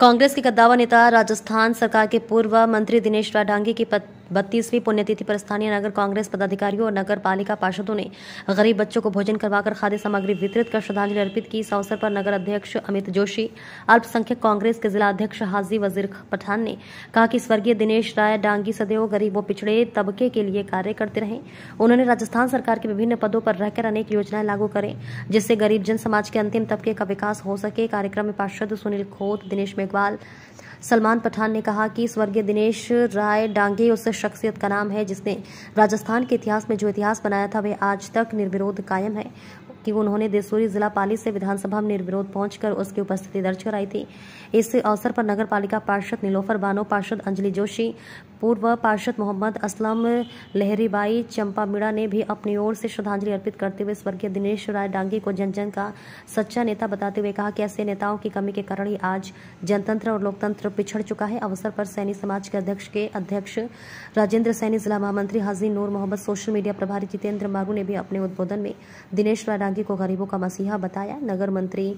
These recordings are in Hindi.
कांग्रेस के कद्दावर नेता राजस्थान सरकार के पूर्व मंत्री दिनेश राडांगी की बत्तीसवीं पुण्यतिथि पर स्थानीय नगर कांग्रेस पदाधिकारियों और नगर पालिका पार्षदों ने गरीब बच्चों को भोजन करवाकर खाद्य सामग्री वितरित कर श्रद्धांजलि अर्पित की। इस अवसर पर नगर अध्यक्ष अमित जोशी, अल्पसंख्यक कांग्रेस के जिला अध्यक्ष हाजी वज़ीर पठान ने कहा कि स्वर्गीय दिनेश राय, डांगी सदैव गरीब गरीबों पिछड़े तबके के लिए कार्य करते रहे। उन्होंने राजस्थान सरकार के विभिन्न पदों पर रहकर अनेक योजनाएँ लागू करें, जिससे गरीब जन समाज के अंतिम तबके का विकास हो सके। कार्यक्रम में पार्षद सुनील खोत, दिनेश मेघवाल सलमान पठान ने कहा कि स्वर्गीय दिनेश राय डांगे उस शख्सियत का नाम है जिसने राजस्थान के इतिहास में जो इतिहास बनाया था वह आज तक निर्विरोध कायम है। कि उन्होंने देसूरी जिला पाली से विधानसभा में निर्विरोध पहुंचकर उसकी उपस्थिति दर्ज कराई थी। इस अवसर पर नगर पालिका पार्षद नीलोफर बानो, पार्षद अंजलि जोशी, पूर्व पार्षद मोहम्मद असलम लहरीबाई चंपा मीणा ने भी अपनी ओर से श्रद्धांजलि अर्पित करते हुए स्वर्गीय दिनेश राय डांगी को जन जन का सच्चा नेता बताते हुए कहा कि ऐसे नेताओं की कमी के कारण ही आज जनतंत्र और लोकतंत्र पिछड़ चुका है। अवसर पर सैनी समाज के अध्यक्ष के अध्यक्ष, राजेंद्र सैनी जिला महामंत्री हाजी नूर मोहम्मद, सोशल मीडिया प्रभारी जितेंद्र मारू ने भी अपने उद्बोधन में दिनेश राय डांगी को गरीबों का मसीहा बताया। नगर मंत्री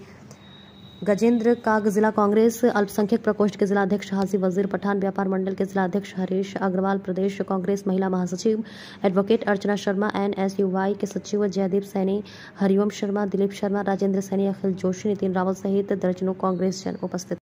गजेंद्र काग, जिला कांग्रेस अल्पसंख्यक प्रकोष्ठ के जिला अध्यक्ष हाजी वज़ीर पठान, व्यापार मंडल के जिला अध्यक्ष हरीश अग्रवाल, प्रदेश कांग्रेस महिला महासचिव advocate Archana Sharma N S U Y के सचिव जयदीप सैनी, हरिओम शर्मा, दिलीप शर्मा, राजेंद्र सैनी, अखिल जोशी, नितिन रावत सहित दर्जनों कांग्रेस जन उपस्थित